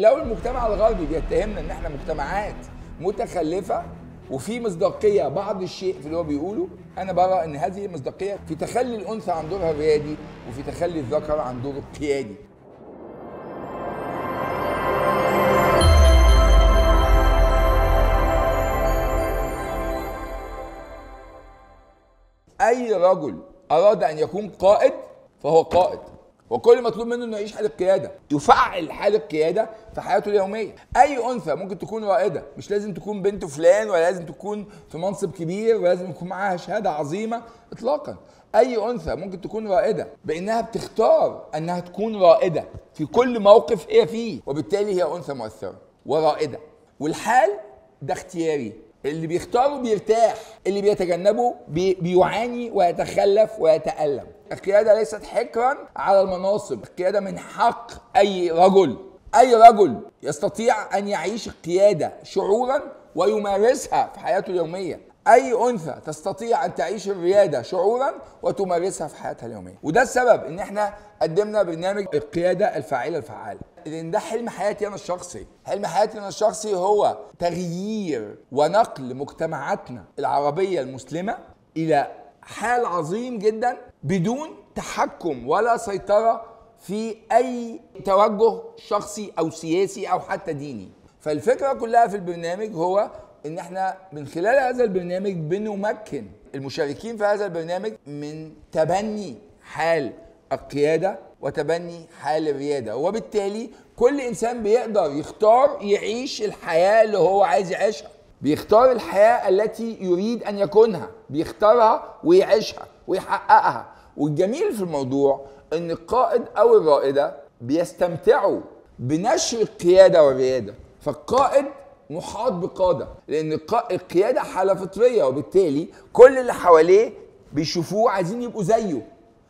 لو المجتمع الغربي بيتهمنا إن إحنا مجتمعات متخلفة وفي مصداقية بعض الشيء في اللي هو بيقوله أنا برى إن هذه المصداقيه في تخلي الأنثى عن دورها الريادي وفي تخلي الذكر عن دوره القيادي. أي رجل أراد أن يكون قائد فهو قائد. وكل مطلوب منه إنه يعيش حاله قياده يفعل حاله قياده في حياته اليومية. أي أنثى ممكن تكون رائدة مش لازم تكون بنت فلان ولا لازم تكون في منصب كبير ولا لازم يكون معاها شهادة عظيمة اطلاقا. أي أنثى ممكن تكون رائدة بإنها بتختار إنها تكون رائدة في كل موقف هي فيه وبالتالي هي أنثى مؤثرة ورائدة. والحال ده اختياري. اللي بيختاره بيرتاح اللي بيتجنبه بي بيعاني ويتخلف ويتألم. القيادة ليست حكرا على المناصب القيادة من حق أي رجل. أي رجل يستطيع أن يعيش القيادة شعورا ويمارسها في حياته اليومية. أي أنثى تستطيع أن تعيش الريادة شعورا وتمارسها في حياتها اليومية. وده السبب إن إحنا قدمنا برنامج القيادة الفاعلة الفعالة. لأن ده حلم حياتي أنا الشخصي. حلم حياتي أنا الشخصي هو تغيير ونقل مجتمعاتنا العربية المسلمة إلى حال عظيم جدا بدون تحكم ولا سيطرة في أي توجه شخصي أو سياسي أو حتى ديني. فالفكرة كلها في البرنامج هو إن إحنا من خلال هذا البرنامج بنمكن المشاركين في هذا البرنامج من تبني حال القيادة وتبني حال الريادة. وبالتالي كل إنسان بيقدر يختار يعيش الحياة اللي هو عايز يعيشها. بيختار الحياة التي يريد أن يكونها. بيختارها ويعيشها ويحققها. والجميل في الموضوع إن القائد أو الرائدة بيستمتعوا بنشر القيادة والريادة. فالقائد محاط بقادة لأن القيادة حاله فطريه وبالتالي كل اللي حواليه بيشوفوه عايزين يبقوا زيه.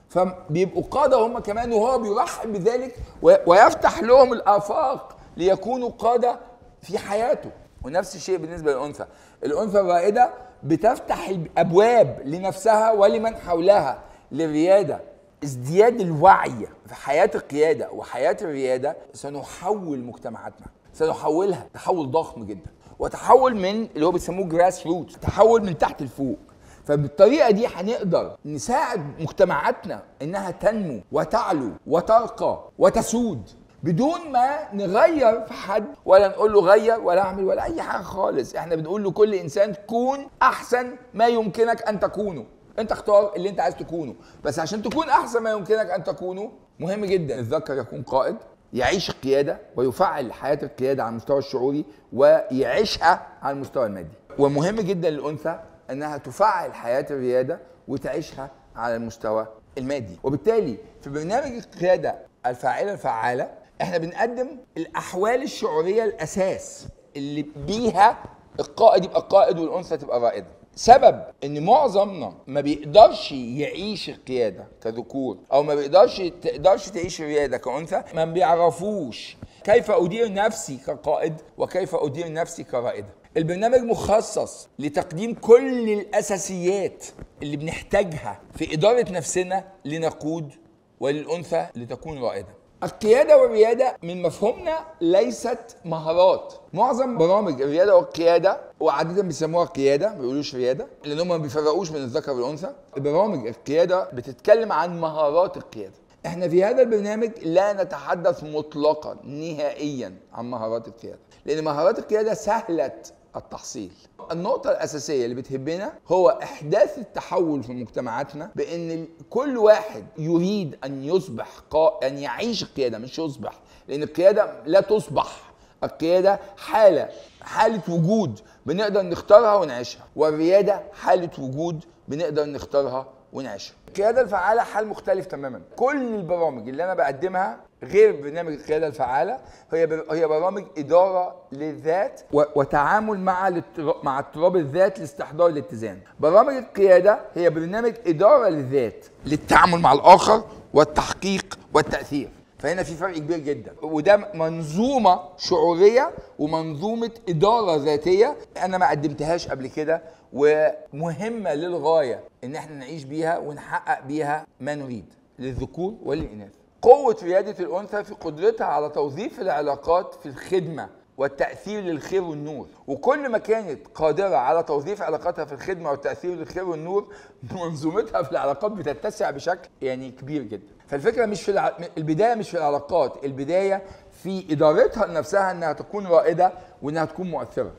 فبيبقوا قادة هم كمان وهو بيرحب بذلك ويفتح لهم الآفاق ليكونوا قادة في حياته. ونفس الشيء بالنسبة للأنثى. الأنثى الرائدة بتفتح الأبواب لنفسها ولمن حولها للريادة. ازدياد الوعي في حياة القيادة وحياة الريادة سنحول مجتمعاتنا. سنحولها تحول ضخم جدا. وتحول من اللي هو بيسموه جراس روت تحول من تحت لفوق. فبالطريقة دي هنقدر نساعد مجتمعاتنا إنها تنمو وتعلو وترقى وتسود بدون ما نغير في حد ولا نقول له غير ولا أعمل ولا أي حاجة خالص. إحنا بنقول لكل إنسان كون أحسن ما يمكنك أن تكونه. أنت اختار اللي أنت عايز تكونه. بس عشان تكون أحسن ما يمكنك أن تكونه مهم جدا. الذكر يكون قائد. يعيش القيادة ويفعل حياة القيادة على المستوى الشعوري ويعيشها على المستوى المادي. ومهم جدا للأنثى أنها تفعل حياة الريادة وتعيشها على المستوى المادي. وبالتالي في برنامج القيادة الفاعلة الفعالة إحنا بنقدم الأحوال الشعورية الأساس اللي بيها القائد يبقى قائد والأنثى تبقى رائدة. سبب إن معظمنا ما بيقدرش يعيش القيادة كذكور أو ما بيقدرش تقدرش تعيش الرياده كأنثى ما بيعرفوش كيف أدير نفسي كقائد وكيف أدير نفسي كرائده البرنامج مخصص لتقديم كل الأساسيات اللي بنحتاجها في إدارة نفسنا لنقود وللأنثى لتكون رائدة. القيادة والريادة من مفهومنا ليست مهارات. معظم برامج الريادة والقيادة وعادة بيسموها قيادة ما بيقولوش ريادة لأن هم ما بيفرقوش بين الذكر والأنثى. برامج القيادة بتتكلم عن مهارات القيادة. إحنا في هذا البرنامج لا نتحدث مطلقا نهائيا عن مهارات القيادة. لأن مهارات القيادة سهله التحصيل. النقطة الأساسية اللي بتهمنا هو إحداث التحول في مجتمعاتنا بأن كل واحد يريد أن يصبح قا... أن يعيش القيادة مش يصبح لأن القيادة لا تصبح. القيادة حالة حالة وجود بنقدر نختارها ونعيشها والريادة حالة وجود بنقدر نختارها ونعيشها. القيادة الفعالة حال مختلف تماما. كل البرامج اللي أنا بقدمها غير برنامج القيادة الفعالة هي هي برامج إدارة للذات وتعامل مع مع اضطراب الذات لاستحضار الاتزان. برامج القيادة هي برنامج إدارة للذات للتعامل مع الآخر والتحقيق والتأثير. فهنا في فرق كبير جدا. وده منظومة شعورية ومنظومة إدارة ذاتية أنا ما قدمتهاش قبل كده ومهمة للغاية إن إحنا نعيش بيها ونحقق بيها ما نريد للذكور وللإناث قوة ريادة الأنثى في قدرتها على توظيف العلاقات في الخدمة والتأثير للخير والنور. وكل ما كانت قادرة على توظيف علاقاتها في الخدمة والتأثير للخير والنور منظومتها في العلاقات بتتسع بشكل يعني كبير جدا. فالفكرة مش في الع... البداية مش في العلاقات البداية في إدارتها لنفسها إنها تكون رائدة وإنها تكون مؤثرة.